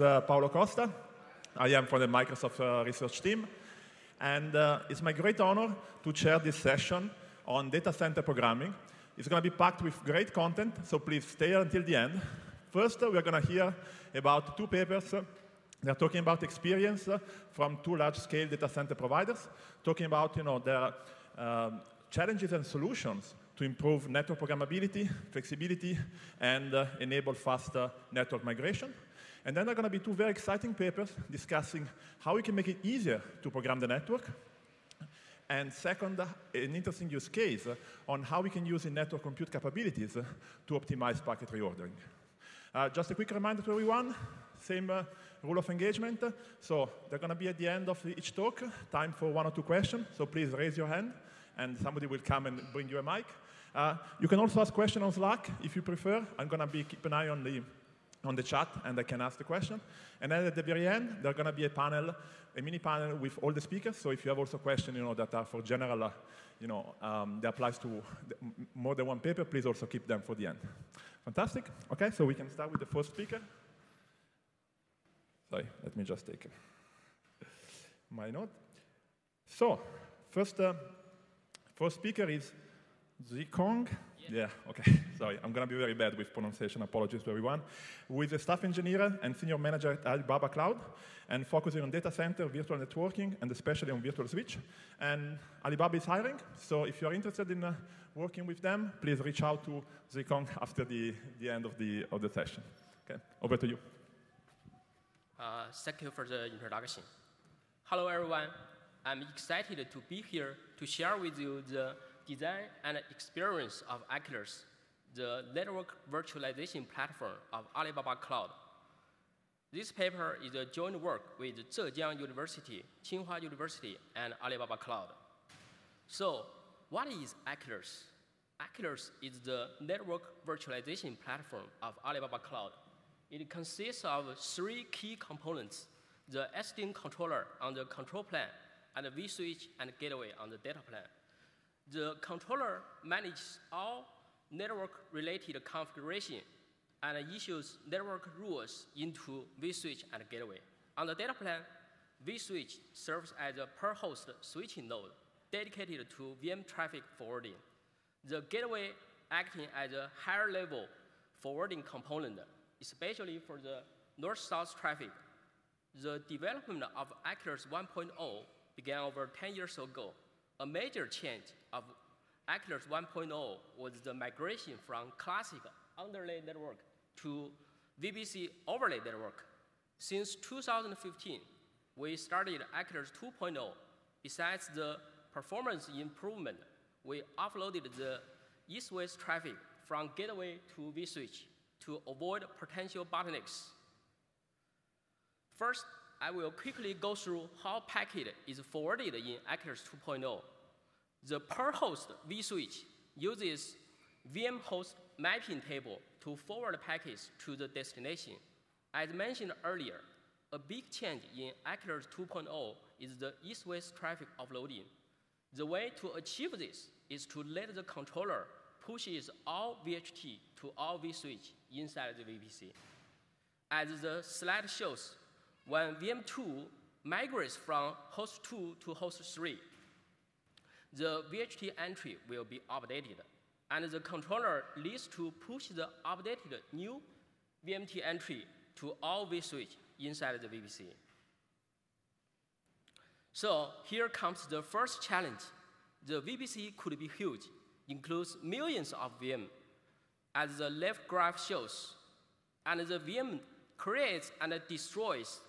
uh, Paolo Costa. I am from the Microsoft uh, research team. And uh, it's my great honor to chair this session on data center programming. It's going to be packed with great content, so please stay until the end. First, we're going to hear about two papers. They're talking about experience from two large-scale data center providers, talking about you know, their um, challenges and solutions to improve network programmability, flexibility, and uh, enable faster network migration. And then there are going to be two very exciting papers discussing how we can make it easier to program the network. And second, an interesting use case on how we can use in network compute capabilities to optimize packet reordering. Uh, just a quick reminder to everyone, same uh, rule of engagement. So they're going to be at the end of each talk, time for one or two questions. So please raise your hand, and somebody will come and bring you a mic. Uh, you can also ask questions on Slack if you prefer. I'm going to be keep an eye on the on the chat, and I can ask the question. And then at the very end, there's going to be a panel, a mini panel with all the speakers. So if you have also questions, you know, that are for general, uh, you know, um, that applies to more than one paper, please also keep them for the end. Fantastic. Okay, so we can start with the first speaker. Sorry, let me just take my note. So, first, uh, first speaker is Zikang. Yeah, okay. Sorry, I'm going to be very bad with pronunciation. Apologies to everyone. With a staff engineer and senior manager at Alibaba Cloud and focusing on data center, virtual networking, and especially on virtual switch. And Alibaba is hiring, so if you're interested in uh, working with them, please reach out to Zikang after the, the end of the, of the session. Okay, over to you. Uh, thank you for the introduction. Hello, everyone. I'm excited to be here to share with you the design and experience of Achelous, the network virtualization platform of Alibaba Cloud. This paper is a joint work with Zhejiang University, Tsinghua University, and Alibaba Cloud. So, what is Achelous? Achelous is the network virtualization platform of Alibaba Cloud it consists of three key components, the SDN controller on the control plane, and the vSwitch and gateway on the data plane. The controller manages all network-related configuration and issues network rules into vSwitch and gateway. On the data plane, vSwitch serves as a per-host switching node dedicated to VM traffic forwarding. The gateway acting as a higher-level forwarding component especially for the north-south traffic. The development of Achelous 1.0 began over 10 years ago. A major change of Achelous 1.0 was the migration from classic underlay network to VPC overlay network. Since 2015, we started Achelous 2.0. Besides the performance improvement, we offloaded the east-west traffic from gateway to vSwitch to avoid potential bottlenecks. First, I will quickly go through how packet is forwarded in Achelous 2.0. The per host vSwitch uses VM host mapping table to forward packets to the destination. As mentioned earlier, a big change in Achelous 2.0 is the east-west traffic offloading. The way to achieve this is to let the controller pushes all VHT to all vSwitch inside the VPC. As the slide shows, when VM2 migrates from host 2 to host 3, the VHT entry will be updated, and the controller needs to push the updated new VMT entry to all vSwitch inside the VPC. So here comes the first challenge. The VPC could be huge, includes millions of VM, as the left graph shows, and the VM creates and destroys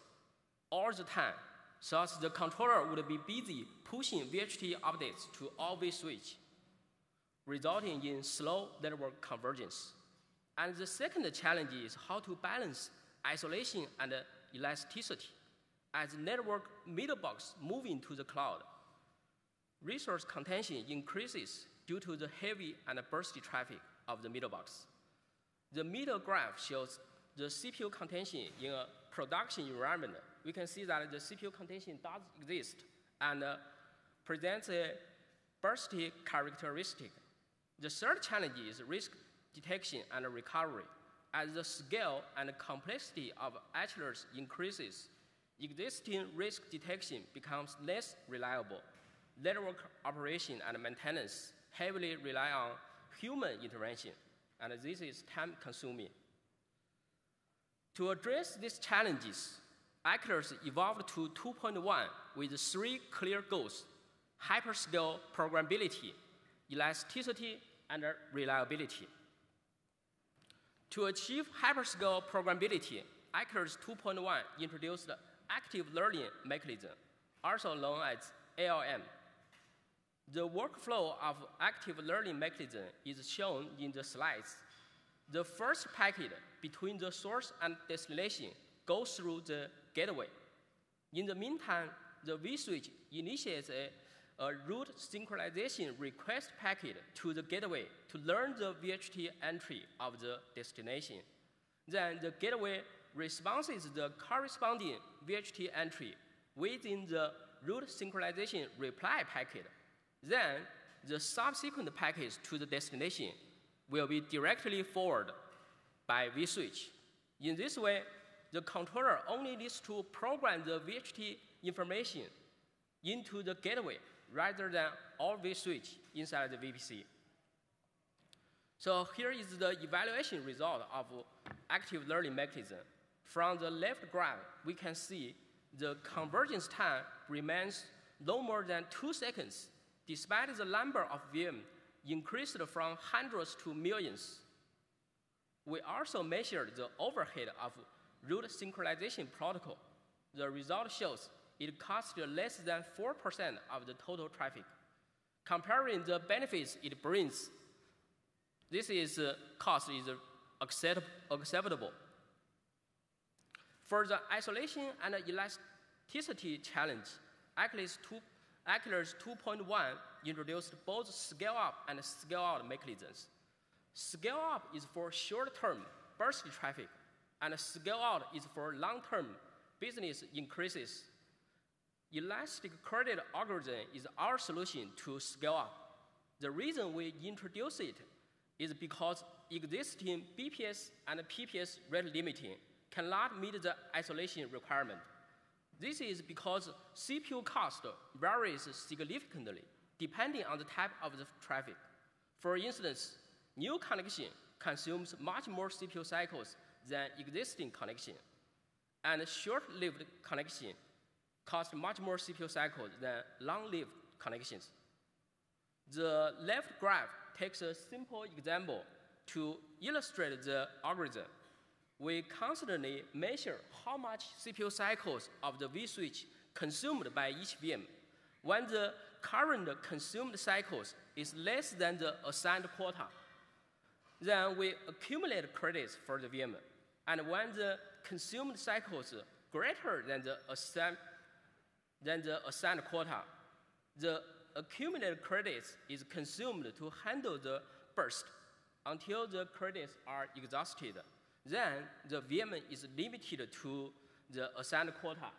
all the time, thus the controller would be busy pushing VHT updates to all vSwitch, resulting in slow network convergence. And the second challenge is how to balance isolation and elasticity as network middle box moving to the cloud. Resource contention increases due to the heavy and bursty traffic of the middle box. The middle graph shows the CPU contention in a production environment. We can see that the CPU contention does exist and uh, presents a bursty characteristic. The third challenge is risk detection and recovery. as the scale and complexity of Achelous increases, existing risk detection becomes less reliable. Network operation and maintenance heavily rely on human intervention, and this is time consuming. To address these challenges, Achelous evolved to 2.1 with three clear goals hyperscale programmability, elasticity, and reliability. To achieve hyperscale programmability, Achelous 2.1 introduced active learning mechanism, also known as ALM. The workflow of active learning mechanism is shown in the slides. The first packet between the source and destination goes through the gateway. In the meantime, the vSwitch initiates a a root synchronization request packet to the gateway to learn the VHT entry of the destination. Then the gateway responses the corresponding VHT entry within the root synchronization reply packet. Then the subsequent packets to the destination will be directly forwarded by vSwitch. In this way, the controller only needs to program the VHT information into the gateway rather than all vSwitch inside the VPC. So here is the evaluation result of active learning mechanism. From the left graph, we can see the convergence time remains no more than two seconds, despite the number of VM increased from hundreds to millions. We also measured the overhead of root synchronization protocol. The result shows it costs less than 4% of the total traffic. Comparing the benefits it brings, this is uh, cost is accept, acceptable. For the isolation and elasticity challenge, Achelous 2, Achelous 2.1 introduced both scale up and scale out mechanisms. Scale up is for short term burst traffic, and scale out is for long term business increases Elastic credit algorithm is our solution to scale up. The reason we introduce it is because existing BPS and PPS rate limiting cannot meet the isolation requirement. This is because CPU cost varies significantly depending on the type of the traffic. For instance, new connection consumes much more CPU cycles than existing connection, and short-lived connection cost much more CPU cycles than long-lived connections. The left graph takes a simple example to illustrate the algorithm. We constantly measure how much CPU cycles of the vSwitch consumed by each VM. When the current consumed cycles is less than the assigned quota, then we accumulate credits for the VM. And when the consumed cycles greater than the assigned than the assigned quota. The accumulated credits is consumed to handle the burst until the credits are exhausted. Then the VM is limited to the assigned quota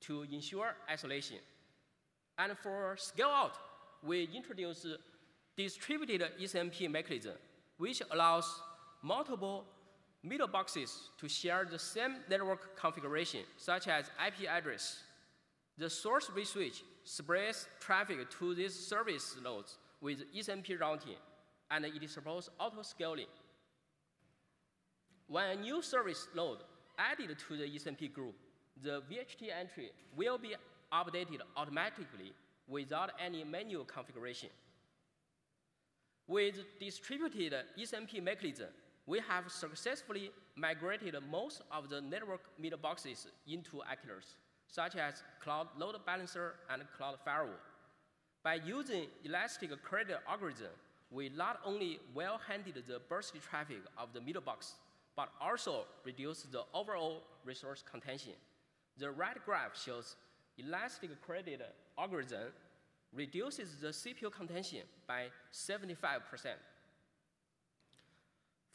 to ensure isolation. And for scale out, we introduce distributed ECMP mechanism, which allows multiple middle boxes to share the same network configuration, such as IP address, the source switch spreads traffic to these service nodes with ECMP routing, and it supports auto-scaling. When a new service node added to the ECMP group, the VHT entry will be updated automatically without any manual configuration. With distributed ECMP mechanism, we have successfully migrated most of the network middle boxes into Achelous such as Cloud Load Balancer and Cloud Firewall. By using elastic credit algorithm, we not only well handled the burst traffic of the middle box, but also reduce the overall resource contention. The right graph shows elastic credit algorithm reduces the CPU contention by 75%.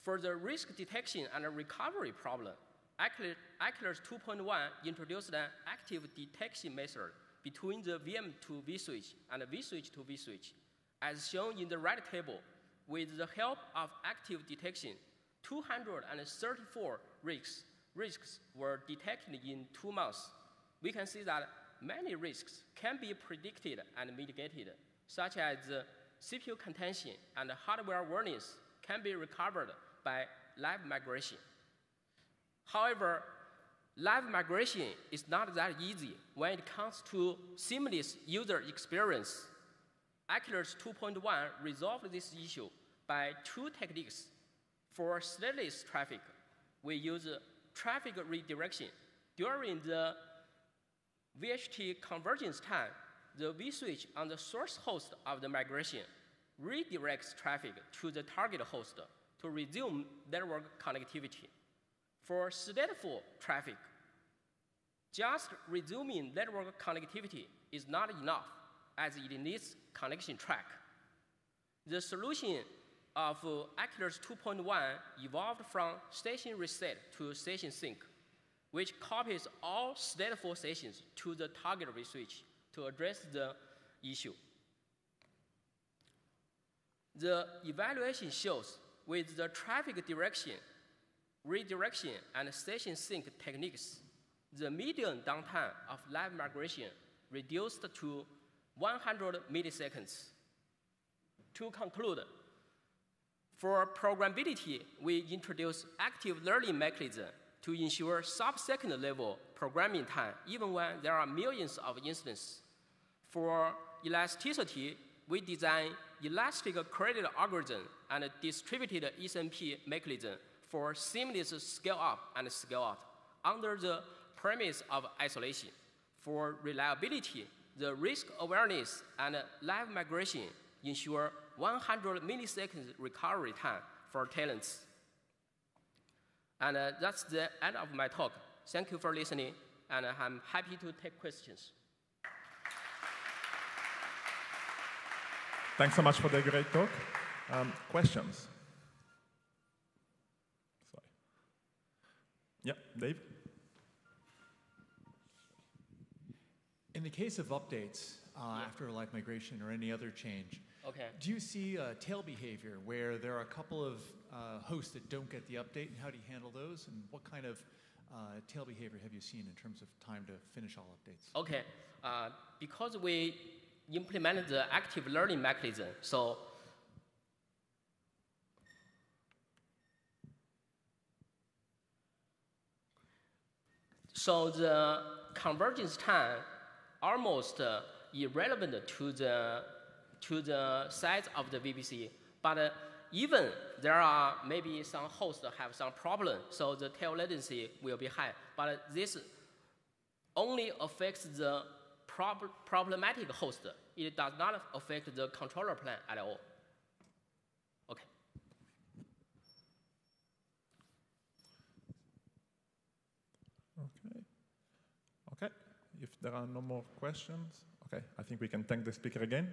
For the risk detection and recovery problem, Achelous 2.1 introduced an active detection method between the VM to vSwitch and vSwitch to vSwitch. As shown in the right table, with the help of active detection, 234 risks, risks were detected in two months. We can see that many risks can be predicted and mitigated, such as uh, CPU contention and hardware warnings can be recovered by live migration. However, live migration is not that easy when it comes to seamless user experience. Achelous 2.1 resolved this issue by two techniques. For stateless traffic, we use traffic redirection. During the VHT convergence time, the vSwitch on the source host of the migration redirects traffic to the target host to resume network connectivity. For stateful traffic, just resuming network connectivity is not enough as it needs connection track. The solution of Achelous 2.1 evolved from session reset to session sync, which copies all stateful sessions to the target vSwitch to address the issue. The evaluation shows with the traffic direction, redirection, and session sync techniques, the median downtime of live migration reduced to 100 milliseconds. To conclude, for programmability, we introduce active learning mechanism to ensure sub-second level programming time, even when there are millions of instances. For elasticity, we design elastic credit algorithm and distributed ECMP mechanism for seamless scale up and scale out under the premise of isolation. For reliability, the risk awareness and live migration ensure 100 milliseconds recovery time for talents. And uh, that's the end of my talk. Thank you for listening, and I'm happy to take questions. Thanks so much for the great talk. Um, questions? Sorry. Yeah, Dave? In the case of updates uh, Yeah. after live migration or any other change, Okay. do you see uh, tail behavior where there are a couple of uh, hosts that don't get the update, and how do you handle those? And what kind of uh, tail behavior have you seen in terms of time to finish all updates? Okay, uh, because we implemented the active learning mechanism, so so the convergence time almost uh, irrelevant to the to the size of the VPC, but uh, even there are maybe some hosts have some problem, so the tail latency will be high. But this only affects the prob- problematic host. It does not affect the controller plan at all. Okay. Okay. Okay. If there are no more questions, okay, I think we can thank the speaker again.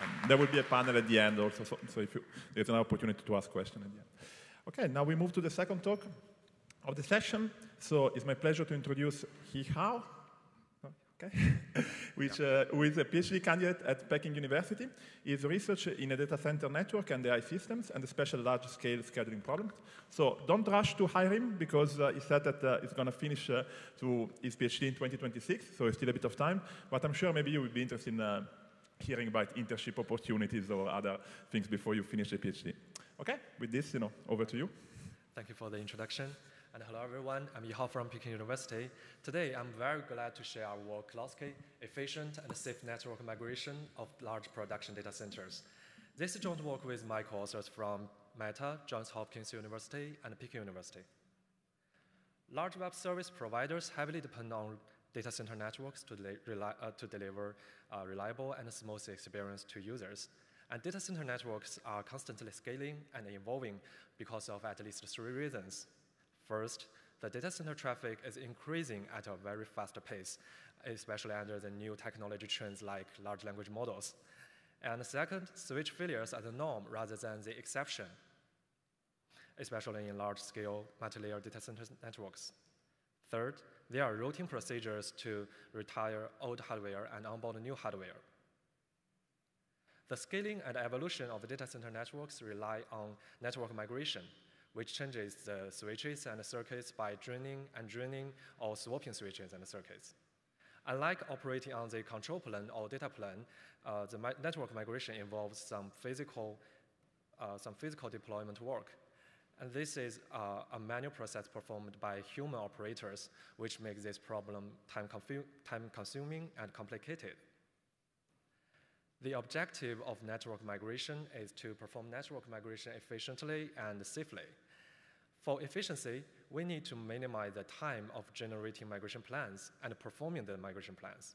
And there will be a panel at the end also, so, so if you, there's an opportunity to ask questions at the end. Okay, now we move to the second talk of the session. So it's my pleasure to introduce Yihao, okay, which uh, who is a PhD candidate at Peking University. Is research in a data center network and AI systems and special large-scale scheduling problems. So don't rush to hire him because uh, he said that uh, he's going to finish uh, to his PhD in 2026, so it's still a bit of time. But I'm sure maybe you will be interested in uh, hearing about internship opportunities or other things before you finish the PhD. Okay, with this, you know, over to you. Thank you for the introduction. And hello, everyone. I'm Yihao from Peking University. Today, I'm very glad to share our work, Klotski, efficient and safe network migration of large production data centers. This is joint work with my co-authors from Meta, Johns Hopkins University, and Peking University. Large web service providers heavily depend on data center networks to, rely, uh, to deliver uh, reliable and smooth experience to users. And data center networks are constantly scaling and evolving because of at least three reasons. First, the data center traffic is increasing at a very fast pace, especially under the new technology trends like large language models. And second, switch failures are the norm rather than the exception, especially in large scale multi-layer data center networks. Third, there are routine procedures to retire old hardware and onboard new hardware. The scaling and evolution of data center networks rely on network migration, which changes the switches and circuits by draining and draining or swapping switches and circuits. Unlike operating on the control plane or data plane, uh, the mi network migration involves some physical, uh, some physical deployment work. And this is uh, a manual process performed by human operators, which makes this problem time, time consuming and complicated. The objective of network migration is to perform network migration efficiently and safely. For efficiency, we need to minimize the time of generating migration plans and performing the migration plans.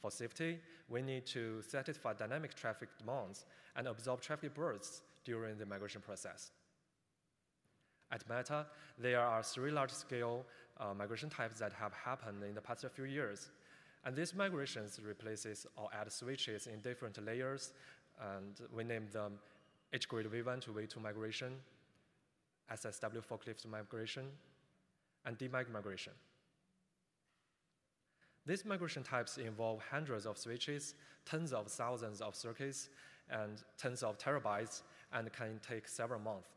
For safety, we need to satisfy dynamic traffic demands and absorb traffic bursts during the migration process. At Meta, there are three large-scale uh, migration types that have happened in the past few years. And these migrations replaces or add switches in different layers, and we name them H-grid V1 to V2 migration, SSW forklift migration, and DMAG migration. These migration types involve hundreds of switches, tens of thousands of circuits, and tens of terabytes, and can take several months.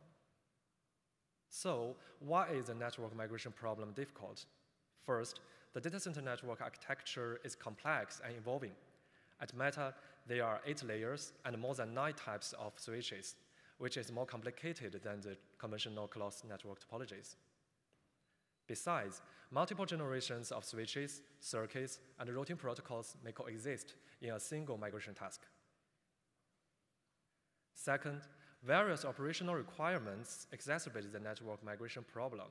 So, why is the network migration problem difficult? First, the data center network architecture is complex and evolving. At Meta, there are eight layers and more than nine types of switches, which is more complicated than the conventional Clos network topologies. Besides, multiple generations of switches, circuits, and routing protocols may coexist in a single migration task. Second, various operational requirements exacerbate the network migration problem.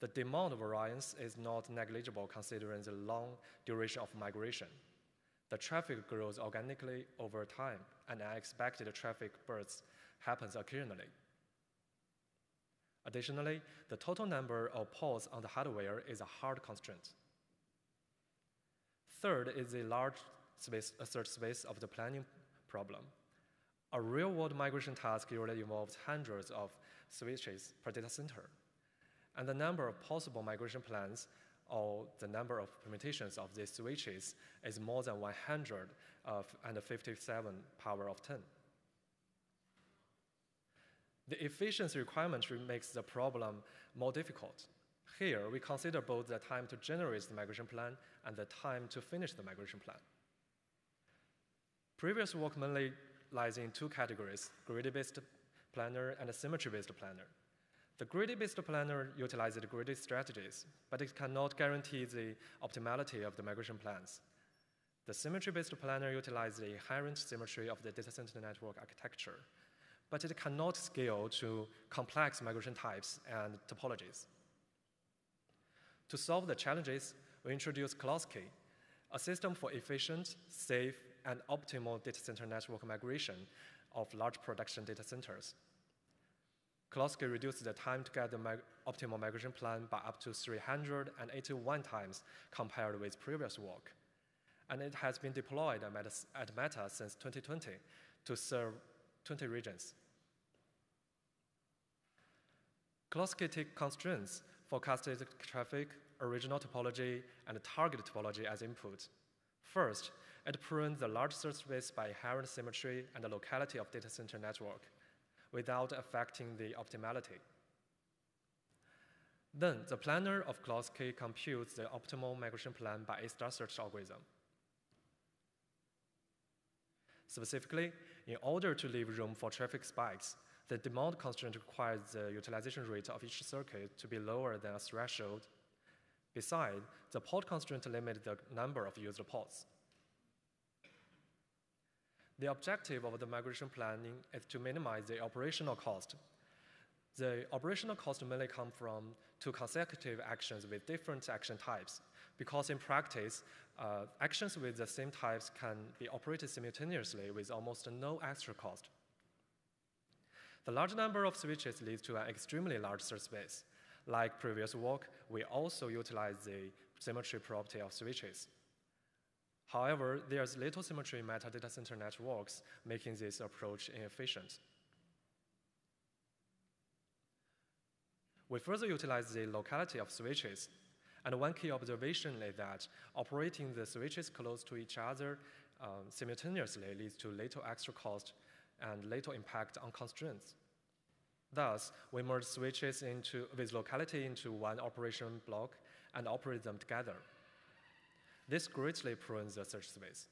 The demand variance is not negligible considering the long duration of migration. The traffic grows organically over time, and unexpected traffic bursts happens occasionally. Additionally, the total number of ports on the hardware is a hard constraint. Third is the large space, search space of the planning problem. A real-world migration task usually involves hundreds of switches per data center, and the number of possible migration plans or the number of permutations of these switches is more than 157 uh, power of 10. The efficiency requirement makes the problem more difficult. Here, we consider both the time to generate the migration plan and the time to finish the migration plan. Previous work mainly lies in two categories, grid-based planner and symmetry-based planner. The grid-based planner utilizes grid strategies, but it cannot guarantee the optimality of the migration plans. The symmetry-based planner utilizes the inherent symmetry of the data center network architecture, but it cannot scale to complex migration types and topologies. To solve the challenges, we introduced Klotski, a system for efficient, safe, and optimal data center network migration of large production data centers. Klotski reduced the time to get the mig optimal migration plan by up to 381 times compared with previous work. And it has been deployed at Meta, at Meta since 2020 to serve 20 regions. Takes constraints, forecasted traffic, original topology, and target topology as input. First, it prunes the large search space by inherent symmetry and the locality of data center network without affecting the optimality. Then, the planner of Klotski computes the optimal migration plan by A-star search algorithm. Specifically, in order to leave room for traffic spikes, the demand constraint requires the utilization rate of each circuit to be lower than a threshold. Besides, the port constraint limits the number of user ports. The objective of the migration planning is to minimize the operational cost. The operational cost mainly come from two consecutive actions with different action types, because in practice, uh, actions with the same types can be operated simultaneously with almost no extra cost. The large number of switches leads to an extremely large search space. Like previous work, we also utilize the symmetry property of switches. However, there's little symmetry in Meta data center networks, making this approach inefficient. We further utilize the locality of switches, and one key observation is that operating the switches close to each other um, simultaneously leads to little extra cost and little impact on constraints. Thus, we merge switches into, with locality into one operation block and operate them together. This greatly prunes the search space.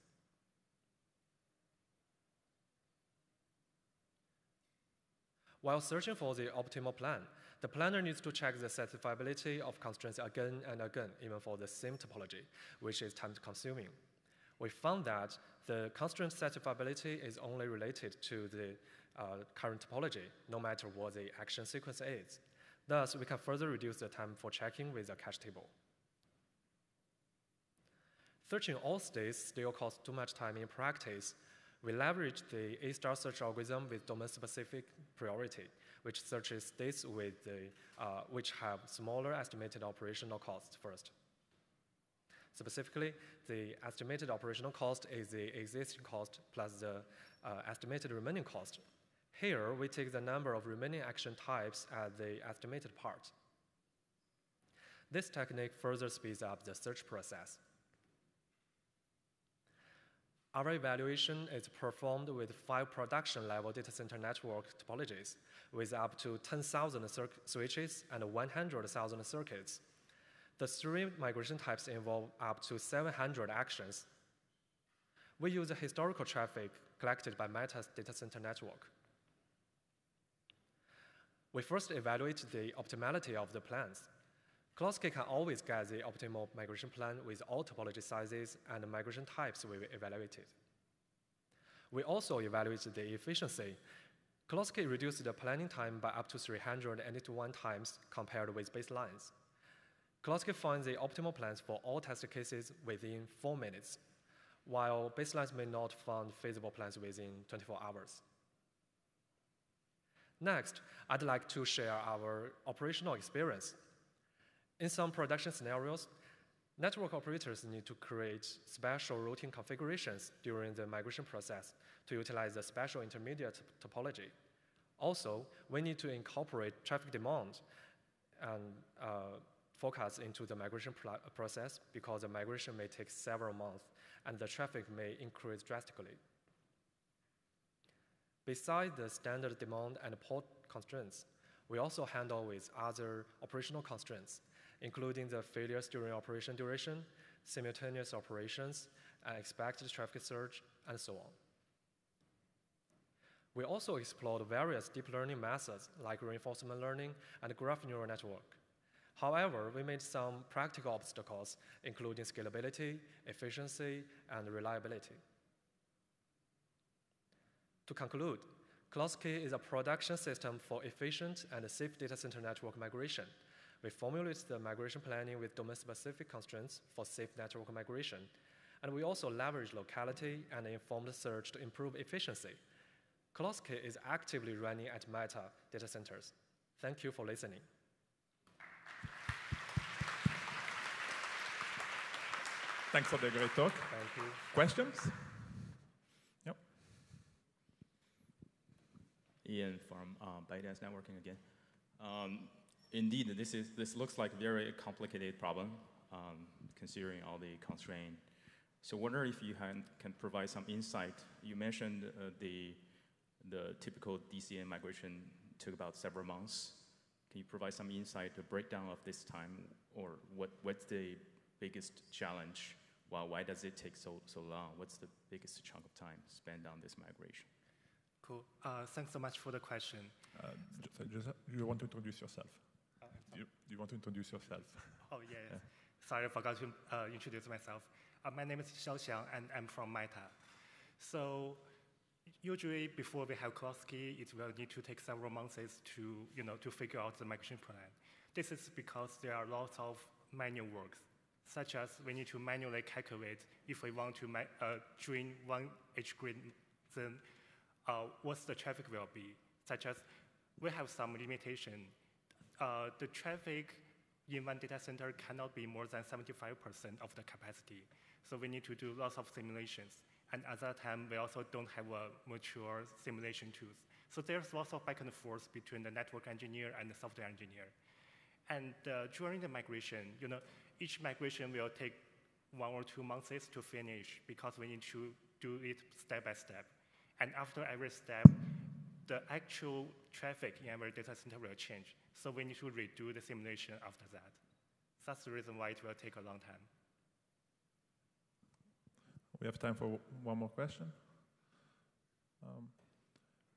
While searching for the optimal plan, the planner needs to check the satisfiability of constraints again and again, even for the same topology, which is time consuming. We found that the constraint satisfiability is only related to the uh, current topology, no matter what the action sequence is. Thus, we can further reduce the time for checking with a cache table. Searching all states still costs too much time in practice. We leverage the A-star search algorithm with domain-specific priority, which searches states with the, uh, which have smaller estimated operational costs first. Specifically, the estimated operational cost is the existing cost plus the uh, estimated remaining cost. Here, we take the number of remaining action types as the estimated part. This technique further speeds up the search process. Our evaluation is performed with five production level data center network topologies with up to 10,000 switches and 100,000 circuits. The three migration types involve up to 700 actions. We use historical traffic collected by Meta's data center network. We first evaluate the optimality of the plans. Klotski can always get the optimal migration plan with all topology sizes and migration types we evaluated. We also evaluated the efficiency. Klotski reduced the planning time by up to 381 times compared with baselines. Klotski finds the optimal plans for all test cases within four minutes, while baselines may not find feasible plans within 24 hours. Next, I'd like to share our operational experience. In some production scenarios, network operators need to create special routing configurations during the migration process to utilize the special intermediate topology. Also, we need to incorporate traffic demand and uh, forecast into the migration process because the migration may take several months and the traffic may increase drastically. Besides the standard demand and port constraints, we also handle with other operational constraints including the failures during operation duration, simultaneous operations, and expected traffic surge, and so on. We also explored various deep learning methods like reinforcement learning and graph neural network. However, we made some practical obstacles, including scalability, efficiency, and reliability. To conclude, Klotski is a production system for efficient and safe data center network migration we formulate the migration planning with domain-specific constraints for safe network migration. And we also leverage locality and informed search to improve efficiency. Klotski is actively running at Meta data centers. Thank you for listening. Thanks for the great talk. Thank you. Questions? Yep. Ian from uh, ByteDance Networking again. Um, indeed, this, is, this looks like a very complicated problem, um, considering all the constraint. So wonder if you can provide some insight. You mentioned uh, the, the typical DCN migration took about several months. Can you provide some insight, a breakdown of this time, or what, what's the biggest challenge? Why, why does it take so, so long? What's the biggest chunk of time spent on this migration? Cool. Uh, thanks so much for the question. Uh, so just, you want to introduce yourself? You, you want to introduce yourself? Oh, yes. Yeah. Sorry, I forgot to uh, introduce myself. Uh, my name is Xiao Xiang, and I'm from Meta. So usually before we have Klotski, it will need to take several months to, you know, to figure out the migration plan. This is because there are lots of manual works, such as we need to manually calculate if we want to uh, join one H grid, then uh, what's the traffic will be, such as we have some limitation uh, the traffic in one data center cannot be more than 75% of the capacity. So we need to do lots of simulations. And at that time, we also don't have a mature simulation tools. So there's lots of back and forth between the network engineer and the software engineer. And uh, during the migration, you know, each migration will take one or two months to finish because we need to do it step by step. And after every step, the actual traffic in our data center will change. So we need to redo the simulation after that. That's the reason why it will take a long time. We have time for one more question. Um,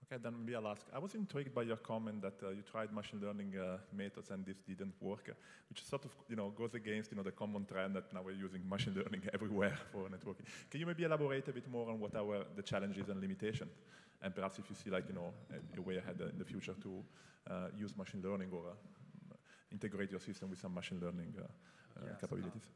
okay, then maybe I'll ask. I was intrigued by your comment that uh, you tried machine learning uh, methods and this didn't work, uh, which sort of you know goes against you know the common trend that now we're using machine learning everywhere for networking. Can you maybe elaborate a bit more on what are the challenges and limitations, and perhaps if you see like you know a way ahead in the future to uh, use machine learning or uh, integrate your system with some machine learning uh, yes, capabilities?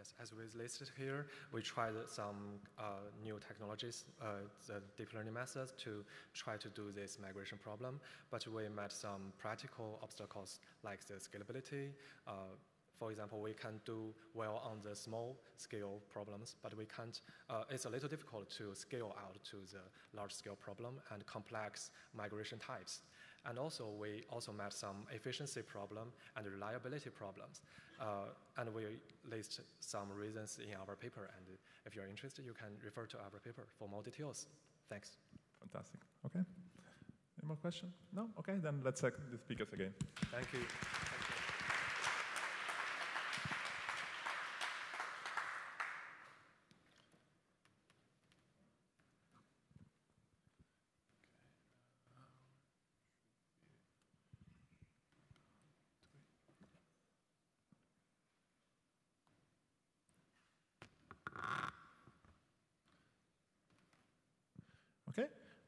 Yes, as we listed here, we tried some uh, new technologies, uh, the deep learning methods to try to do this migration problem, but we met some practical obstacles like the scalability. For example, we can do well on the small scale problems, but we can't, uh, it's a little difficult to scale out to the large scale problem and complex migration types. And also, we also met some efficiency problem and reliability problems. Uh, and we list some reasons in our paper. And if you're interested, you can refer to our paper for more details. Thanks. Fantastic. Okay. Any more questions? No? Okay, then let's check the speakers again. Thank you.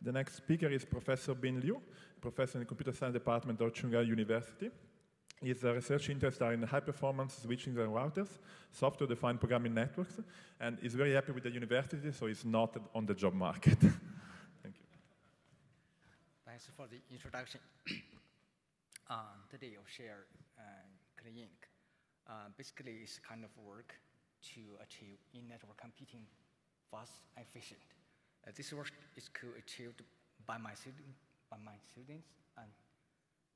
The next speaker is Professor Bin Liu, professor in the Computer Science Department of Tsinghua University. His research interests are in high performance switching and routers, software defined programming networks, and is very happy with the university, so he's not on the job market. Thank you. Thanks for the introduction. uh, today I'll share uh, ClickINC. Uh, basically, it's kind of work to achieve in-network computing fast and efficient. Uh, this work is co-achieved by my student, by my students, and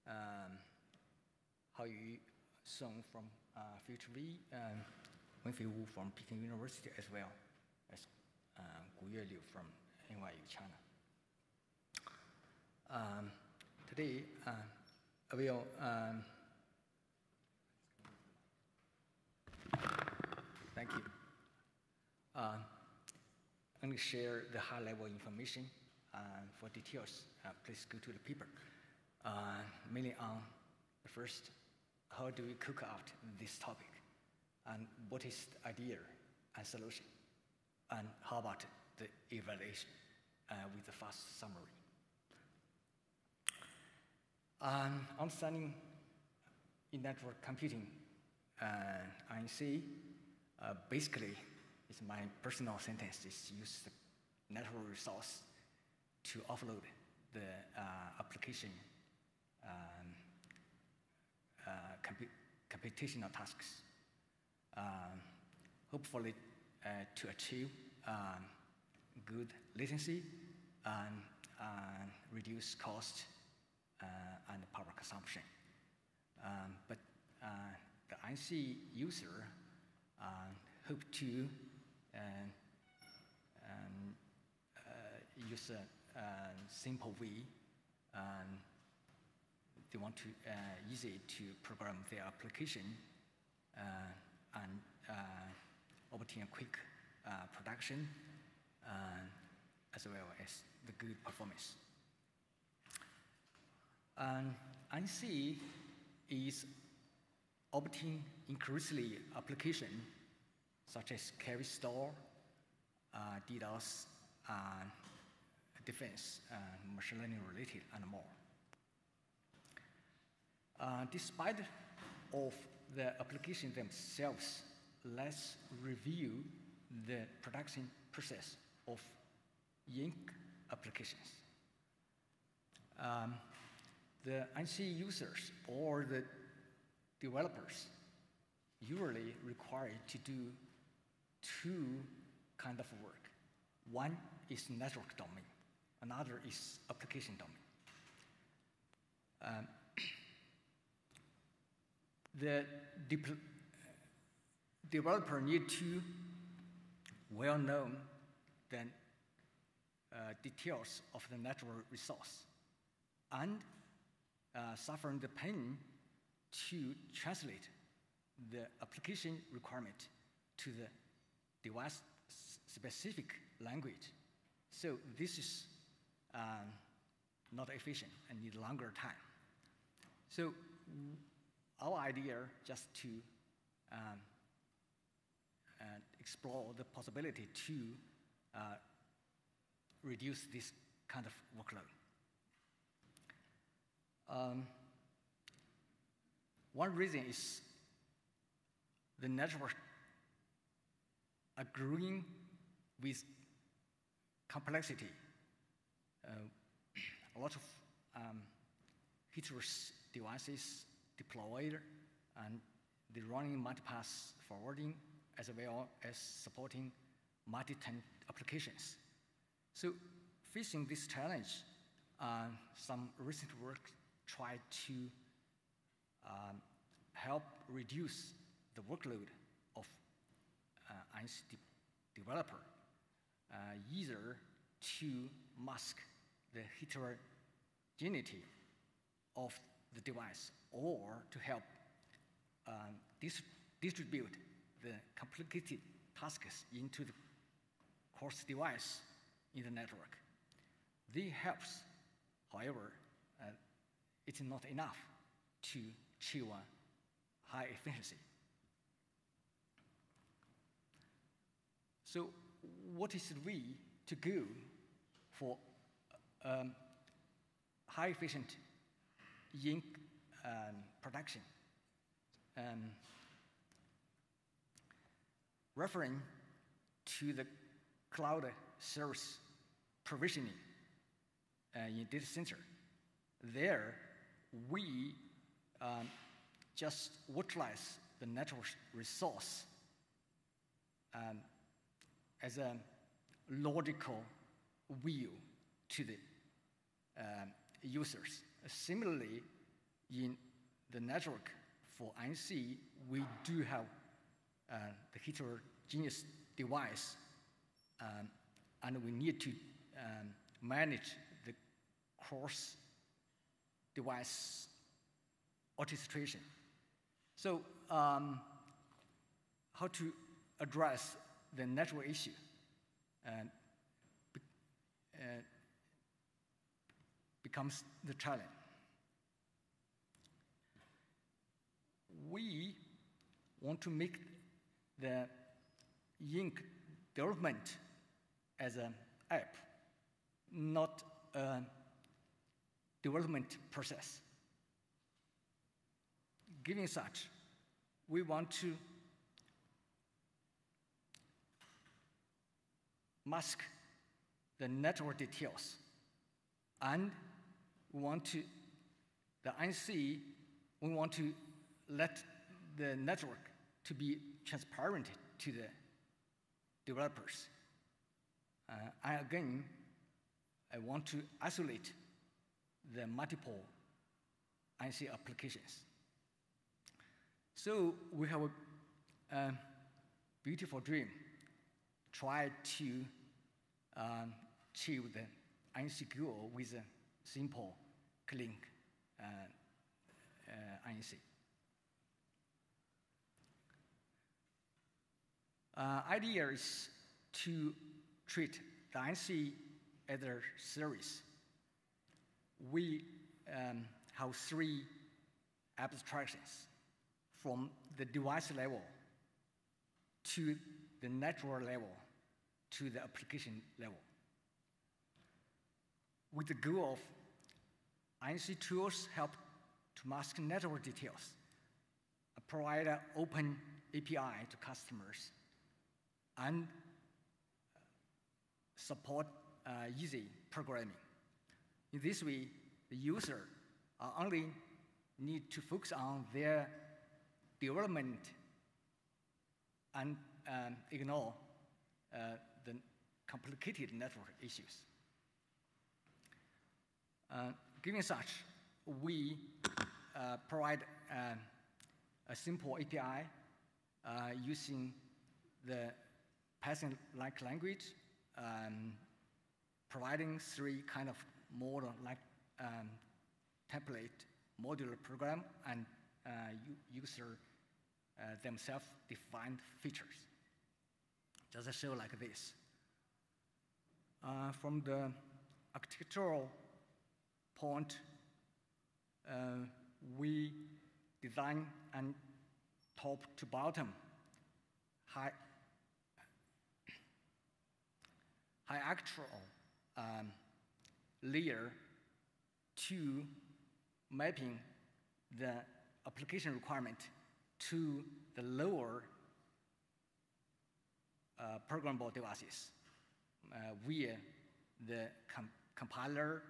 um, Hao Yu Song from uh, Futurewei, and Wenfei Wu from Peking University, as well as uh, Guyue Liu from NYU China. Um, today, uh, I will um, thank you. Uh, only share the high-level information. Uh, for details, uh, please go to the paper. Uh, mainly on the first, how do we cook out this topic? And what is the idea and solution? And how about the evaluation with the fast summary? Um, understanding in network computing, uh, INC, uh, basically it's my personal sentence is use the natural resource to offload the uh, application um, uh, compu computational tasks. Um, hopefully uh, to achieve um, good latency and reduce cost uh, and power consumption. Um, but uh, the IC user uh, hope to and, and uh, use a, a, simple way and they want to uh, easy to program their application uh, and obtain a quick production as well as the good performance. And IC is obtaining increasingly application such as carry store, uh, DDoS, uh, defense, uh, machine learning related, and more. Uh, despite of the application themselves, let's review the production process of INC applications. Um, the IC users or the developers usually required to do two kind of work. One is network domain, another is application domain. Um, the de developer need to well known then uh, details of the natural resource and uh, suffering the pain to translate the application requirement to the device specific language. So this is um, not efficient and need longer time. So our idea just to um, uh, explore the possibility to uh, reduce this kind of workload. Um, one reason is the network agreeing with complexity. Uh, a lot of um, heterogeneous devices deployed and the running multipath forwarding as well as supporting multi-tenant applications. So facing this challenge, uh, some recent work tried to um, help reduce the workload of uh, INC developer, uh, either to mask the heterogeneity of the device or to help um, dis distribute the complicated tasks into the course device in the network. This helps, however, uh, it's not enough to achieve a high efficiency. So what is we to do for um, high efficient INC um, production? Um, referring to the cloud service provisioning uh, in data center, there we um, just utilize the network resource as a logical view to the um, users. Similarly, in the network for INC, we do have uh, the heterogeneous device, um, and we need to um, manage the cross device orchestration. So, um, how to address the natural issue? And uh, becomes the challenge. We want to make the INC development as an app, not a development process. Given such, we want to mask the network details and we want to, the INC, we want to let the network to be transparent to the developers. Uh, and again, I want to isolate the multiple INC applications. So we have a, a beautiful dream. Try to um, achieve the INC with a simple, clean uh, uh, INC. Uh, idea is to treat the INC as a service. We um, have three abstractions from the device level to the network level to the application level. With the goal of INC tools help to mask network details, provide an open API to customers, and support uh, easy programming. In this way, the user uh, only need to focus on their development and um, ignore uh, complicated network issues. Uh, given such, we uh, provide uh, a simple API uh, using the Python-like language um, providing three kind of model like um, template, modular program, and uh, user uh, themselves defined features. Just a show like this. Uh, from the architectural point, uh, we design and top to bottom high, actual um, layer to mapping the application requirement to the lower uh, programmable devices uh, via the com compiler,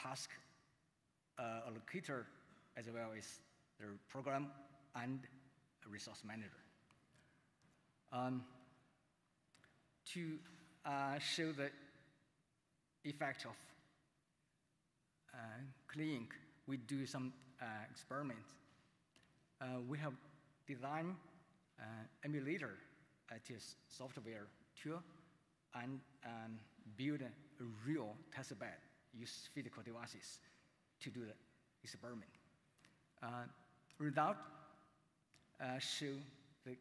task uh, allocator, as well as the program and resource manager. Um, to uh, show the effect of uh, ClickINC, we do some uh, experiments. Uh, we have designed uh, emulator as software tool and um, build a real test bed, use physical devices to do the experiment. Uh, result uh, show the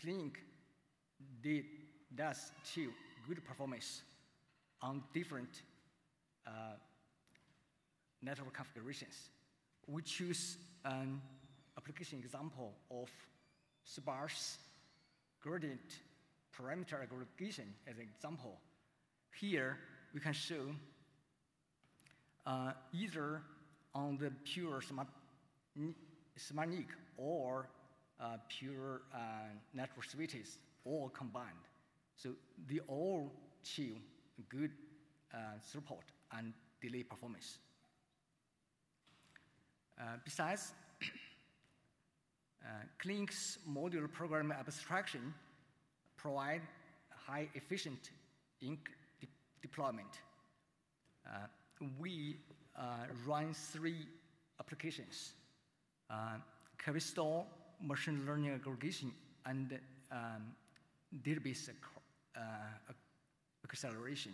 ClickINC did, does achieve good performance on different uh, network configurations. We choose an application example of sparse gradient parameter aggregation as an example. Here, we can show uh, either on the pure smart, or uh, pure uh, network switches all combined. So they all achieve good uh, support and delay performance. Uh, besides, uh, ClickINC's modular program abstraction provide high efficient INC deployment. Uh, we uh, run three applications. Uh, Store, machine learning aggregation, and um, database uh, acceleration.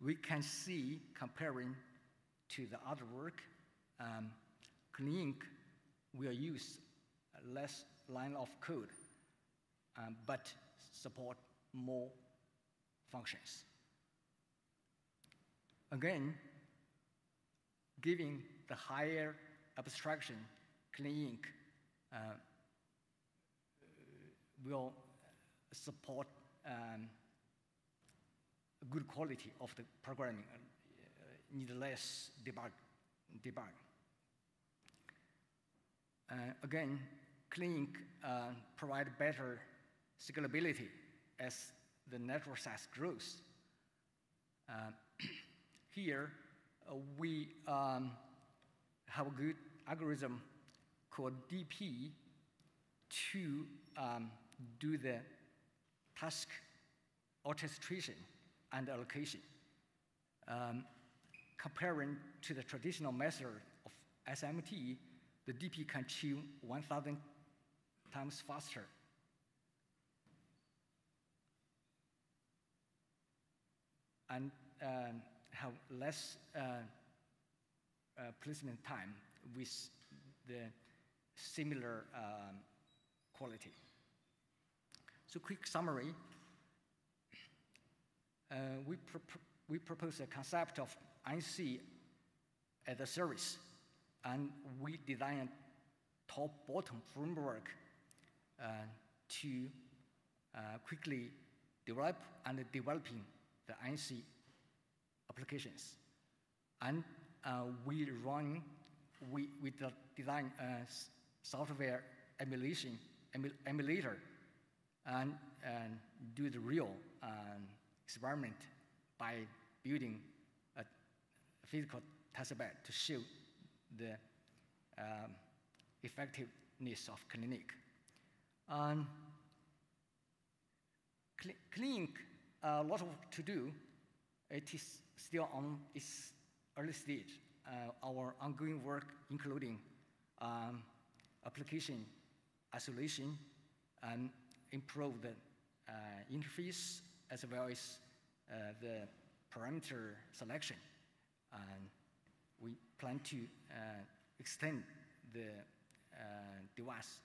We can see comparing to the other work, um, ClickINC will use less line of code, um, but support more functions. Again, giving the higher abstraction, ClickINC uh, will support um, good quality of the programming, uh, need less debug. debug. Uh, again, ClickINC uh, provide better scalability as the network size grows. Uh, here, uh, we um, have a good algorithm called DP to um, do the task orchestration and allocation. Um, comparing to the traditional method of SMT, the DP can achieve 1,000 times faster. And uh, have less uh, uh, placement time with the similar um, quality. So quick summary. Uh, we, we propose a concept of INC as a service, and we design a top-bottom framework uh, to uh, quickly develop and developing the INC applications. And uh, we run, we, we design a software emulation, emulator and, and do the real um, experiment by building a physical test bed to show the um, effectiveness of ClickINC. Um, ClickINC, a lot of to do. It is still on its early stage. Uh, our ongoing work, including um, application isolation and improve the uh, interface as well as uh, the parameter selection. And we plan to uh, extend the uh, device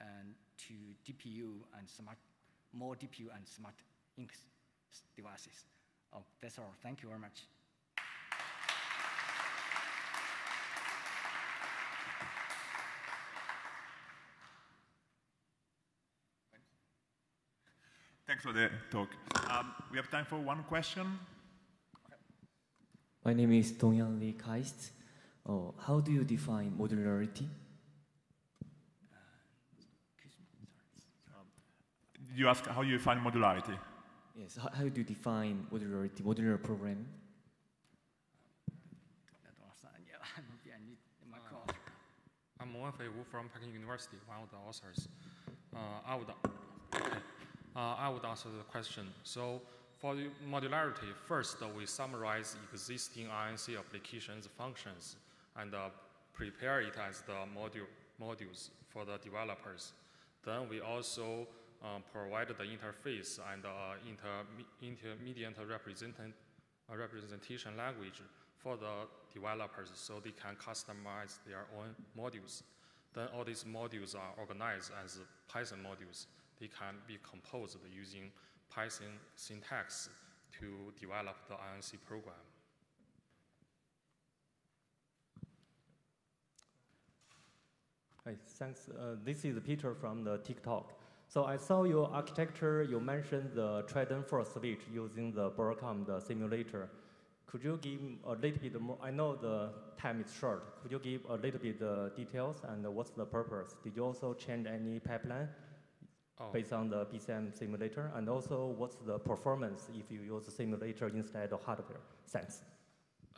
and to DPU and smart, more DPU and smart ink devices. Oh, that's all. Thank you very much. Thanks for the talk. Um, we have time for one question. My name is Dongyan Lee KAIST. Oh, how do you define modularity? You ask how you find modularity. Yes, how, how do you define modularity, modular programming? I'm Wenfei Wu from Peking University, one of the authors. Uh, I would, okay. uh, I would answer the question. So for the modularity, first uh, we summarize existing INC applications functions and uh, prepare it as the module, modules for the developers. Then we also uh, provide the interface and uh, inter intermediate represent representation language for the developers so they can customize their own modules. Then all these modules are organized as Python modules. They can be composed using Python syntax to develop the INC program. Hi, thanks. Uh, this is Peter from the TikTok. So I saw your architecture, you mentioned the Trident 4 switch using the Broadcom, the simulator. Could you give a little bit more, I know the time is short, could you give a little bit uh, details and what's the purpose? Did you also change any pipeline oh. based on the BCM simulator? And also what's the performance if you use simulator instead of hardware? Thanks.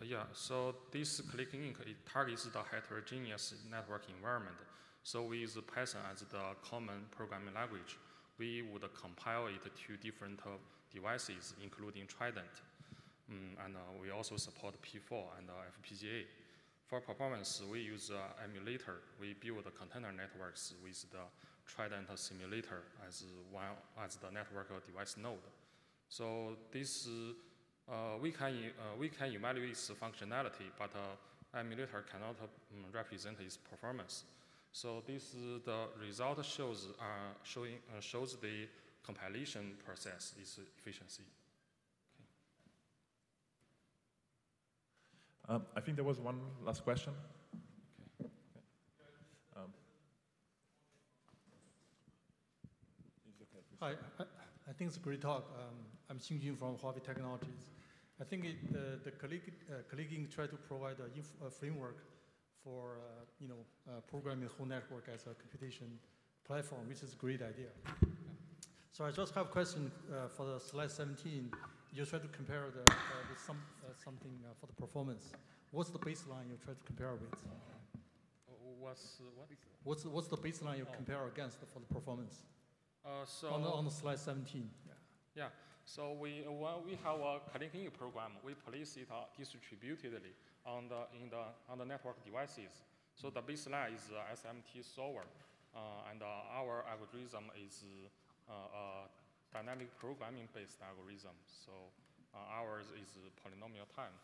Uh, yeah, so this ClickINC, it targets the heterogeneous network environment. So we use Python as the common programming language. We would compile it to different uh, devices, including Trident. Mm, and uh, we also support P4 and uh, FPGA. For performance, we use uh, emulator. We build container networks with the Trident simulator as one as the network device node. So this uh, we can uh, we can evaluate its functionality, but uh, emulator cannot represent its performance. So this is the result shows showing shows the compilation process its efficiency. Um, I think there was one last question. Okay. Um, Hi, I, I, think it's a great talk. Um, I'm Xing Jun from Huawei Technologies. I think it, uh, the colleague, uh, colleaguing tried to provide a, a framework for uh, you know uh, programming the whole network as a computation platform, which is a great idea. So I just have a question uh, for the slide 17 you try to compare the, uh, with some, uh, something uh, for the performance. What's the baseline you try to compare with? What's what? What's what's the baseline you oh. compare against for the performance? so on the, on the slide 17. Yeah. Yeah. So we when we have a ClickINC program, we place it distributedly on the in the on the network devices. So the baseline is SMT solver, uh, and uh, our algorithm is uh, dynamic programming-based algorithm. So uh, ours is polynomial time.